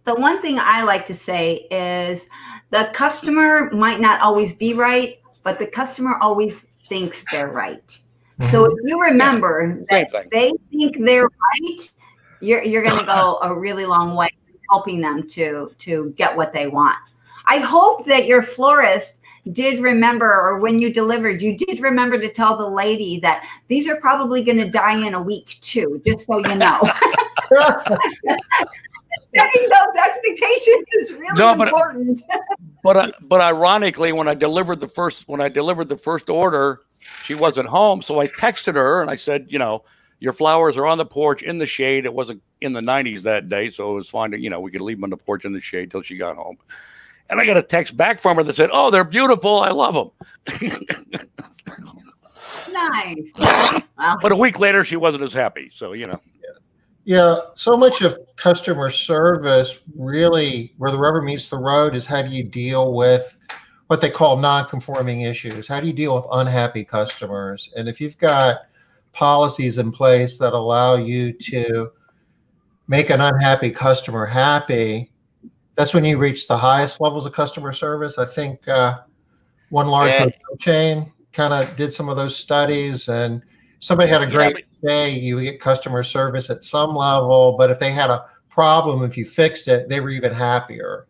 the one thing I like to say is the customer might not always be right, but the customer always thinks they're right. So mm-hmm. if you remember yeah. that they think they're right, you're you're going to go a really long way helping them to to get what they want. I hope that your florist did remember or when you delivered you did remember to tell the lady that these are probably going to die in a week too just so you know setting those expectations is really no, but, important but uh, but ironically when i delivered the first when i delivered the first order she wasn't home so i texted her and i said you know your flowers are on the porch in the shade. It wasn't in the 90s that day, so it was fine to, you know, we could leave them on the porch in the shade till she got home. And I got a text back from her that said, Oh, they're beautiful. I love them. nice. But a week later, she wasn't as happy. So, you know. Yeah, so much of customer service really, where the rubber meets the road, is how do you deal with what they call non-conforming issues? How do you deal with unhappy customers? And if you've got policies in place that allow you to make an unhappy customer happy, that's when you reach the highest levels of customer service. I think uh, one large yeah. hotel chain kind of did some of those studies, and somebody had a great yeah, day. You get customer service at some level, but if they had a problem, if you fixed it, they were even happier.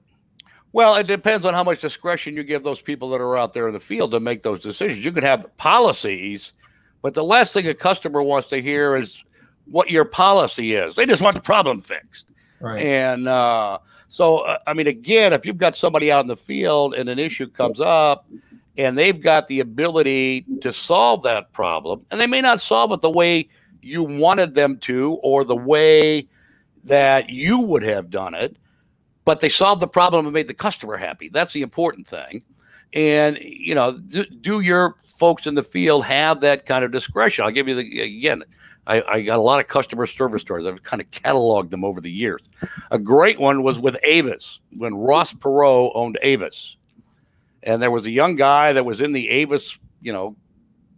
Well, it depends on how much discretion you give those people that are out there in the field to make those decisions. You could have policies but the last thing a customer wants to hear is what your policy is. They just want the problem fixed. Right. And uh, so, uh, I mean, again, if you've got somebody out in the field and an issue comes up and they've got the ability to solve that problem, and they may not solve it the way you wanted them to or the way that you would have done it, but they solved the problem and made the customer happy. That's the important thing. And, you know, do, do your folks in the field have that kind of discretion. I'll give you the again. I, I, got a lot of customer service stories. I've kind of cataloged them over the years. A great one was with Avis when Ross Perot owned Avis, and there was a young guy that was in the Avis, you know,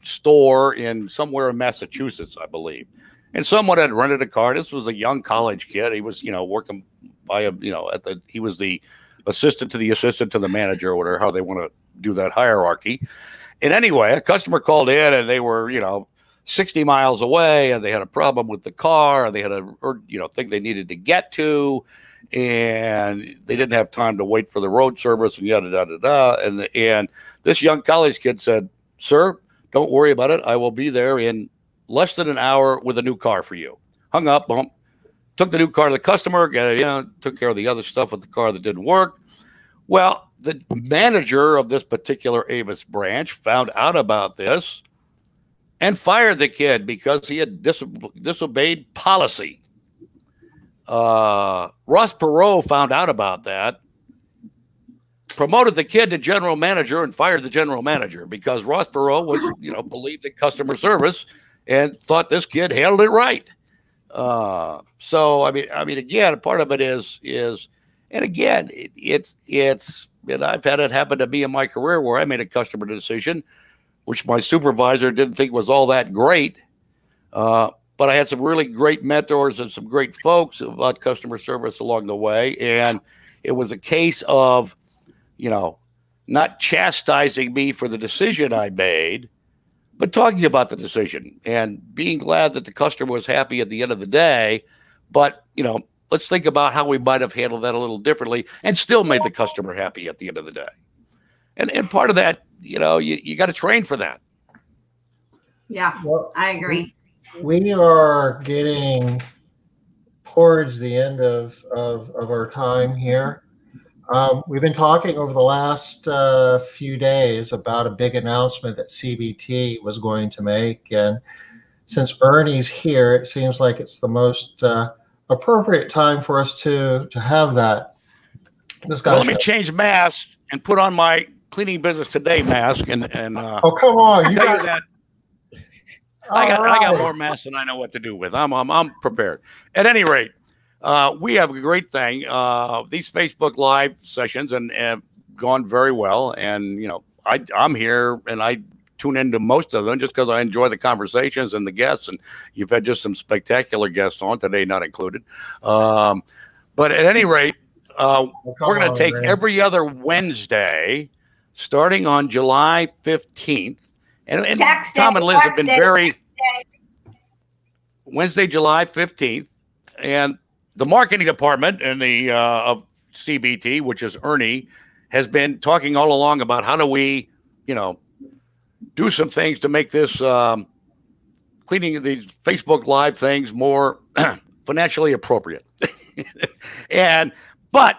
store in somewhere in Massachusetts, I believe, and someone had rented a car. This was a young college kid. He was, you know, working by a, you know, at the he was the assistant to the assistant to the manager or whatever, how they want to do that hierarchy and anyway, a customer called in and they were, you know, 60 miles away and they had a problem with the car and they had a, or, you know, thing they needed to get to and they didn't have time to wait for the road service and yada, yada, yada. And, and this young college kid said, sir, don't worry about it. I will be there in less than an hour with a new car for you. Hung up, bump, took the new car to the customer, got, you know, took care of the other stuff with the car that didn't work. Well, the manager of this particular Avis branch found out about this and fired the kid because he had dis- disobeyed policy. Uh, Ross Perot found out about that, promoted the kid to general manager, and fired the general manager because Ross Perot was, you know, believed in customer service and thought this kid handled it right. Uh, so I mean, I mean, again, part of it is is, and again, it, it's it's and I've had it happen to me in my career where I made a customer decision, which my supervisor didn't think was all that great. Uh, but I had some really great mentors and some great folks about customer service along the way. And it was a case of, you know, not chastising me for the decision I made, but talking about the decision and being glad that the customer was happy at the end of the day. But, you know, let's think about how we might have handled that a little differently and still made the customer happy at the end of the day. And and part of that, you know, you, you got to train for that. Yeah, well, I agree. We are getting towards the end of, of, of our time here. Um, we've been talking over the last uh, few days about a big announcement that CBT was going to make. And since Ernie's here, it seems like it's the most uh, appropriate time for us to, to have that discussion. Well, let me change mask and put on my cleaning business today mask. And, and uh, oh, come on. You got that. I got, right. I got more masks than I know what to do with. I'm, I'm, I'm prepared. At any rate, uh, we have a great thing. Uh, these Facebook Live sessions and have gone very well. And you know, I I'm here and I tune into most of them just because I enjoy the conversations and the guests. And you've had just some spectacular guests on today, not included. Um, but at any rate, uh, we're going to take every other Wednesday, starting on July fifteenth. And, and Tom and Liz have been very Wednesday, July fifteenth, and the marketing department and the uh, of CBT, which is Ernie, has been talking all along about how do we, you know, do some things to make this um, cleaning of these Facebook Live things more financially appropriate. and but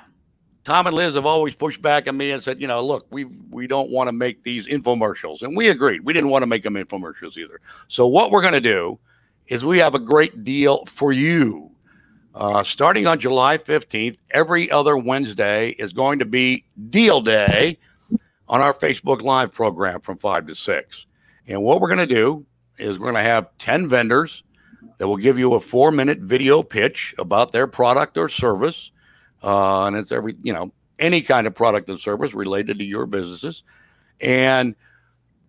Tom and Liz have always pushed back on me and said, you know, look, we we don't want to make these infomercials, and we agreed. We didn't want to make them infomercials either. So what we're going to do is we have a great deal for you uh, starting on July 15th, every other Wednesday is going to be Deal Day on our Facebook Live program from 5 to 6. And what we're going to do is we're going to have 10 vendors that will give you a four minute video pitch about their product or service. Uh, and it's every, you know, any kind of product and service related to your businesses. And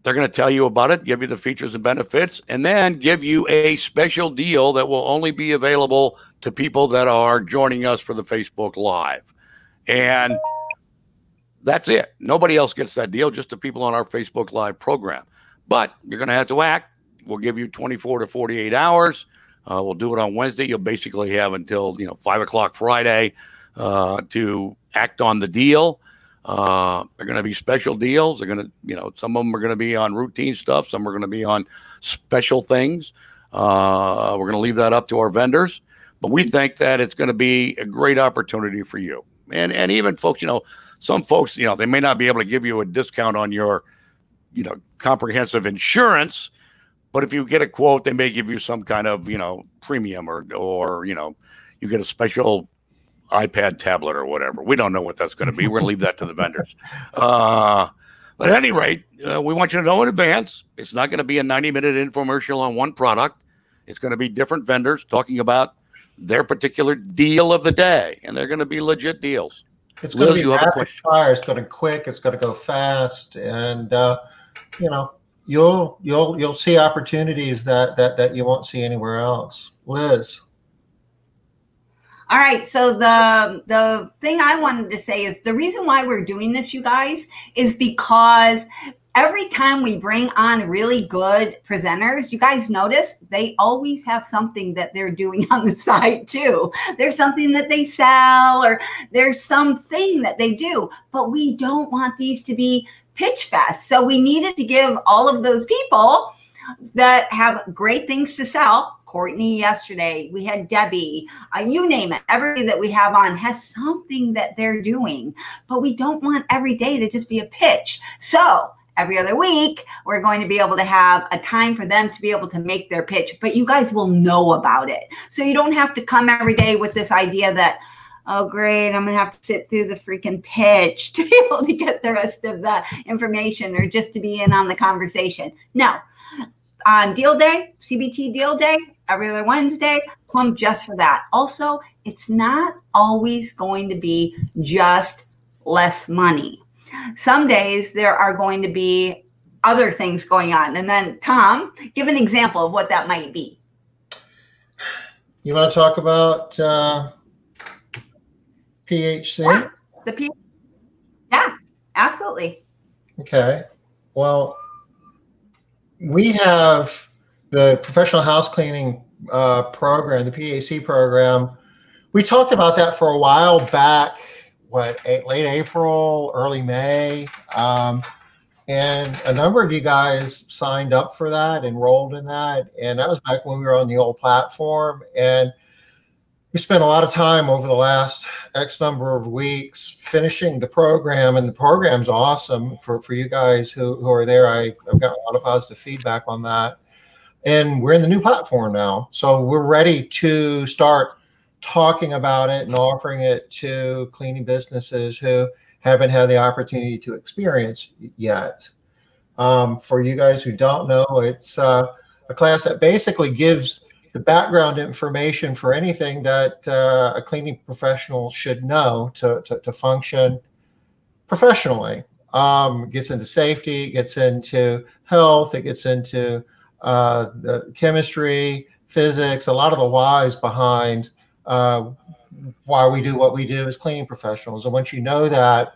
they're going to tell you about it, give you the features and benefits, and then give you a special deal that will only be available to people that are joining us for the Facebook Live. And that's it. Nobody else gets that deal, just the people on our Facebook Live program. But you're going to have to act. We'll give you 24 to 48 hours. Uh, we'll do it on Wednesday. You'll basically have until you know five o'clock Friday uh, to act on the deal. Uh, they're going to be special deals. They're going to, you know, some of them are going to be on routine stuff. Some are going to be on special things. Uh, we're going to leave that up to our vendors, but we think that it's going to be a great opportunity for you. And and even folks, you know, some folks, you know, they may not be able to give you a discount on your, you know, comprehensive insurance, but if you get a quote, they may give you some kind of, you know, premium or or you know, you get a special iPad tablet or whatever. We don't know what that's going to be. We're going to leave that to the vendors. Uh, but at any rate, uh, we want you to know in advance it's not going to be a 90 minute infomercial on one product. It's going to be different vendors talking about their particular deal of the day, and they're going to be legit deals. It's going Liz, to be rapid fire. It's going to quick. It's going to go fast, and uh, you know you'll you'll you'll see opportunities that that that you won't see anywhere else. Liz. All right. So the the thing I wanted to say is the reason why we're doing this, you guys, is because every time we bring on really good presenters, you guys notice they always have something that they're doing on the side too. There's something that they sell or there's something that they do, but we don't want these to be pitch fest. So we needed to give all of those people that have great things to sell Courtney yesterday. We had Debbie. Uh, you name it. Everybody that we have on has something that they're doing, but we don't want every day to just be a pitch. So every other week, we're going to be able to have a time for them to be able to make their pitch, but you guys will know about it. So you don't have to come every day with this idea that, oh, great, I'm going to have to sit through the freaking pitch to be able to get the rest of the information or just to be in on the conversation. No. On deal day, CBT deal day, every other Wednesday. Come just for that. Also, it's not always going to be just less money. Some days there are going to be other things going on. And then, Tom, give an example of what that might be. You want to talk about uh, PHC? Yeah, the P- yeah, absolutely. Okay. Well, we have the professional house cleaning uh, program, the PHC program, we talked about that for a while back, what, late April, early May. Um, and a number of you guys signed up for that, enrolled in that. And that was back when we were on the old platform. And we spent a lot of time over the last X number of weeks finishing the program, and the program's awesome for, for you guys who, who are there. I, I've got a lot of positive feedback on that. And we're in the new platform now. So we're ready to start talking about it and offering it to cleaning businesses who haven't had the opportunity to experience yet. Um, for you guys who don't know, it's uh, a class that basically gives the background information for anything that uh, a cleaning professional should know to, to, to function professionally. Um, gets into safety, gets into health, it gets into uh, the chemistry, physics, a lot of the whys behind uh, why we do what we do as cleaning professionals. And once you know that,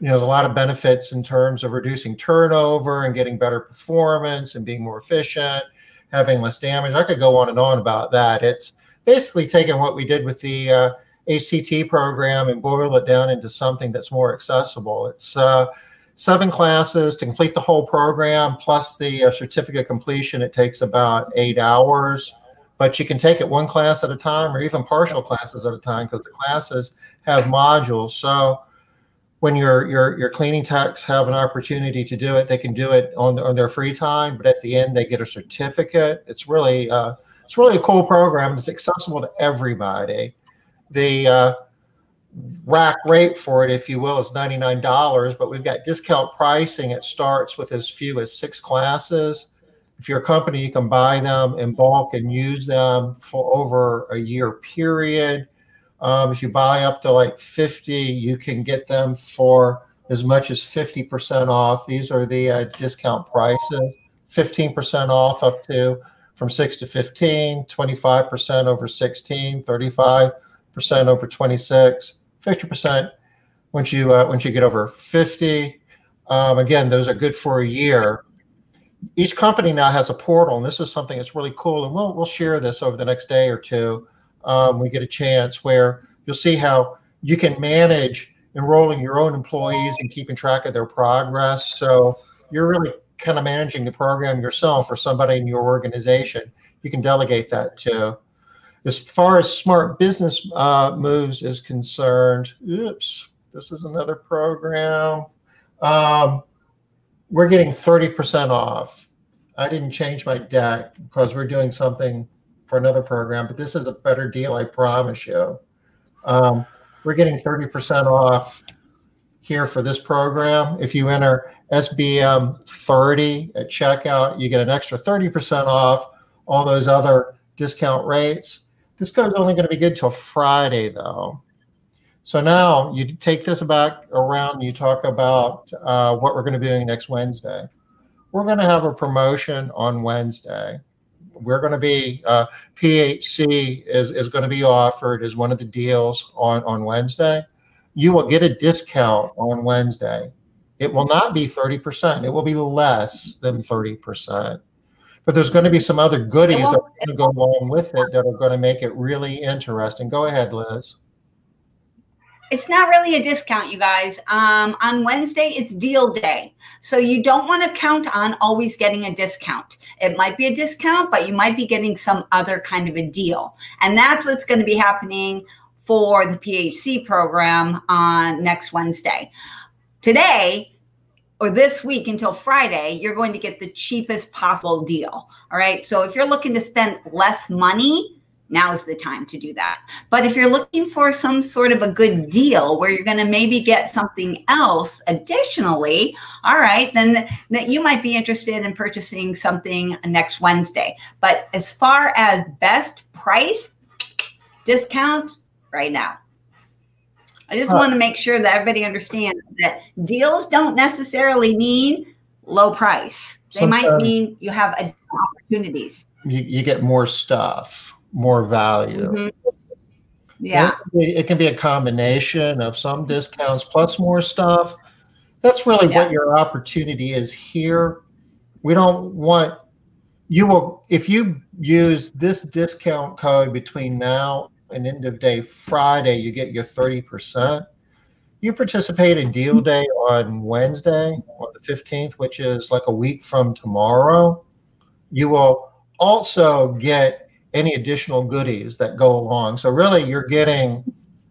you know, there's a lot of benefits in terms of reducing turnover and getting better performance and being more efficient having less damage. I could go on and on about that. It's basically taking what we did with the uh, ACT program and boil it down into something that's more accessible. It's uh, seven classes to complete the whole program, plus the uh, certificate completion. It takes about eight hours, but you can take it one class at a time or even partial classes at a time because the classes have modules. So when your your your cleaning techs have an opportunity to do it, they can do it on on their free time. But at the end, they get a certificate. It's really uh, it's really a cool program. It's accessible to everybody. The uh, rack rate for it, if you will, is ninety nine dollars. But we've got discount pricing. It starts with as few as six classes. If you're a company, you can buy them in bulk and use them for over a year period um, if you buy up to like 50, you can get them for as much as 50% off. These are the uh, discount prices 15% off up to from 6 to 15, 25% over 16, 35% over 26, 50% once you uh, once you get over 50. Um, again, those are good for a year. Each company now has a portal, and this is something that's really cool. And we'll we'll share this over the next day or two um, we get a chance where you'll see how you can manage enrolling your own employees and keeping track of their progress. So you're really kind of managing the program yourself or somebody in your organization. You can delegate that to. As far as smart business uh, moves is concerned, oops, this is another program. Um, we're getting 30% off. I didn't change my deck because we're doing something for another program, but this is a better deal, I promise you. Um, we're getting 30% off here for this program. If you enter SBM 30 at checkout, you get an extra 30% off all those other discount rates. This is only going to be good till Friday, though. So now you take this back around and you talk about uh, what we're going to be doing next Wednesday. We're going to have a promotion on Wednesday we're going to be uh, PHC is, is going to be offered as one of the deals on on Wednesday. You will get a discount on Wednesday. It will not be 30%. It will be less than 30%. But there's going to be some other goodies that are going to go along with it that are going to make it really interesting. Go ahead, Liz it's not really a discount, you guys. Um, on Wednesday, it's deal day. So you don't want to count on always getting a discount. It might be a discount, but you might be getting some other kind of a deal. And that's what's going to be happening for the PHC program on next Wednesday. Today, or this week until Friday, you're going to get the cheapest possible deal. All right. So if you're looking to spend less money, now's the time to do that. But if you're looking for some sort of a good deal where you're going to maybe get something else additionally, all right, then that you might be interested in purchasing something next Wednesday. But as far as best price discounts right now. I just want to make sure that everybody understands that deals don't necessarily mean low price. They might mean you have opportunities. You, you get more stuff more value. Mm-hmm. Yeah. It can, be, it can, be, a combination of some discounts plus more stuff. That's really yeah. what your opportunity is here. We don't want you will if you use this discount code between now and end of day Friday, you get your 30%. You participate in deal mm-hmm. day on Wednesday, on the 15th, which is like a week from tomorrow. You will also get any additional goodies that go along. So really, you're getting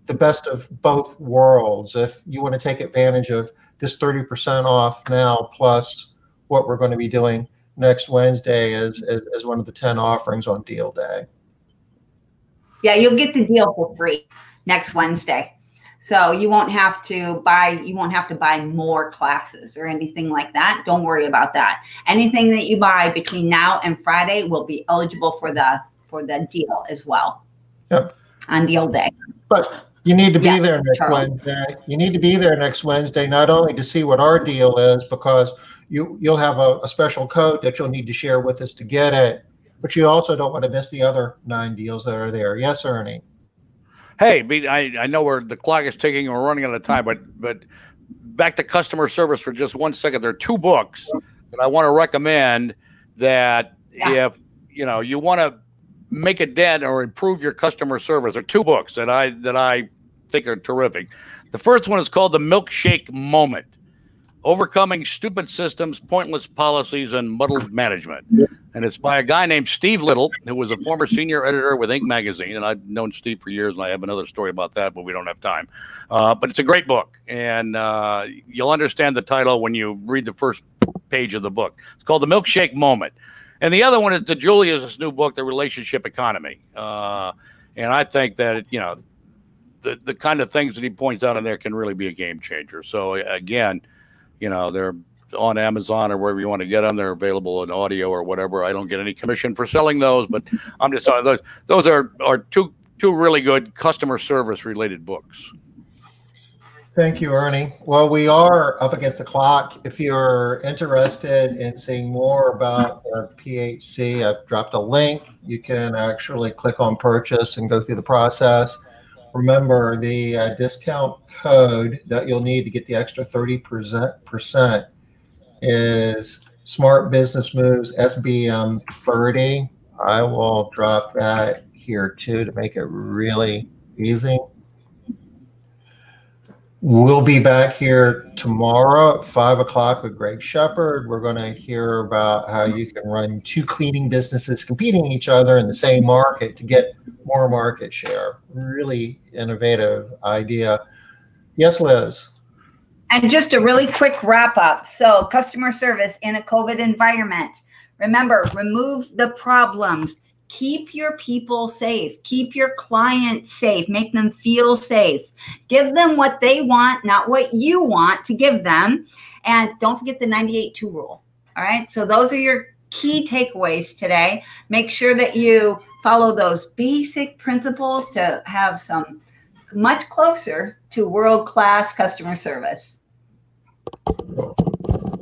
the best of both worlds. If you want to take advantage of this 30% off now, plus what we're going to be doing next Wednesday as, as, as one of the 10 offerings on deal day. Yeah, you'll get the deal for free next Wednesday. So you won't have to buy you won't have to buy more classes or anything like that. Don't worry about that. Anything that you buy between now and Friday will be eligible for the for the deal as well. Yep. On deal day. But you need to be Yeah, there next. Wednesday. You need to be there next Wednesday, not only to see what our deal is, because you, you'll have a, a special code that you'll need to share with us to get it. But you also don't want to miss the other nine deals that are there. Yes, Ernie? Hey, I, I know we're the clock is ticking we're running out of time, but but back to customer service for just one second. There are two books that I want to recommend that Yeah. if you know you want to make a dent or improve your customer service. There are two books that I that I think are terrific. The first one is called The Milkshake Moment. Overcoming stupid systems, pointless policies, and muddled management. And it's by a guy named Steve Little, who was a former senior editor with Inc. magazine. And I've known Steve for years, and I have another story about that, but we don't have time. Uh, but it's a great book, and uh, you'll understand the title when you read the first page of the book. It's called The Milkshake Moment. And the other one is DiJulius' new book, The Relationship Economy. Uh, and I think that, you know, the, the kind of things that he points out in there can really be a game changer. So, again, you know, they're on Amazon or wherever you want to get them. They're available in audio or whatever. I don't get any commission for selling those, but I'm just those those are are two two really good customer service related books. Thank you, Ernie. Well, we are up against the clock. If you're interested in seeing more about the PHC, I've dropped a link. You can actually click on purchase and go through the process. Remember, the uh, discount code that you'll need to get the extra 30% is Smart Business Moves SBM 30. I will drop that here too to make it really easy. We'll be back here tomorrow at five o'clock with Greg Shepard. We're going to hear about how you can run two cleaning businesses competing each other in the same market to get more market share. Really innovative idea. Yes, Liz. And just a really quick wrap up. So, customer service in a COVID environment. Remember, remove the problems. Keep your people safe. Keep your clients safe. Make them feel safe. Give them what they want, not what you want to give them. And don't forget the 98 2 rule. All right. So, those are your key takeaways today. Make sure that you follow those basic principles to have some much closer to world class customer service.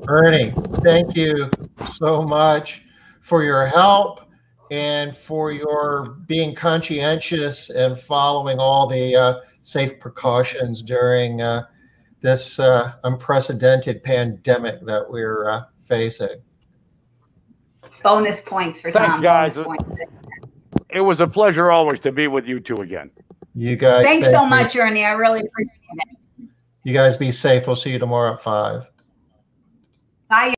Ernie, thank you so much for your help and for your being conscientious and following all the uh, safe precautions during uh, this uh, unprecedented pandemic that we're uh, facing. Bonus points for Thanks, Tom. guys. Bonus points. It was a pleasure always to be with you two again. You guys, Thanks thank so you. much, Ernie. I really appreciate it. You guys be safe. We'll see you tomorrow at five. Bye.